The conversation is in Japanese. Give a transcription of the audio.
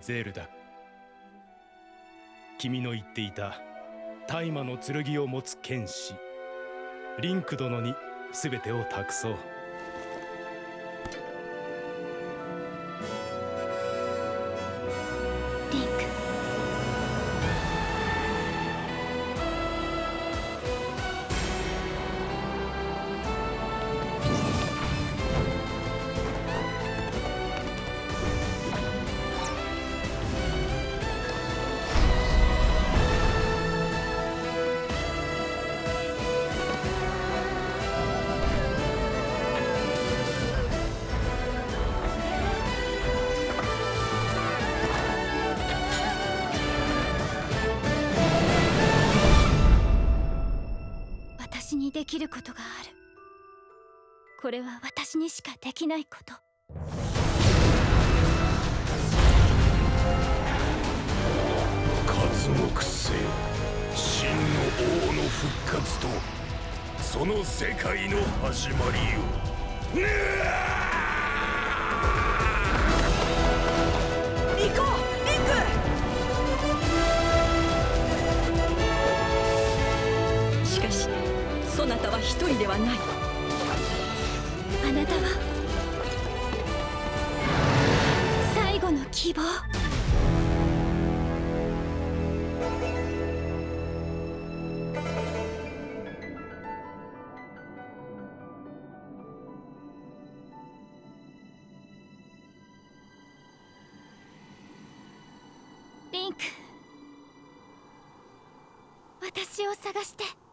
ゼールだ君の言っていた大麻の剣を持つ剣士。リンク殿に全てを託そう。できることがある。これは私にしかできないこと。活木星真の王の復活とその世界の始まりをは一人ではない。あなたは最後の希望。リンク私を探して。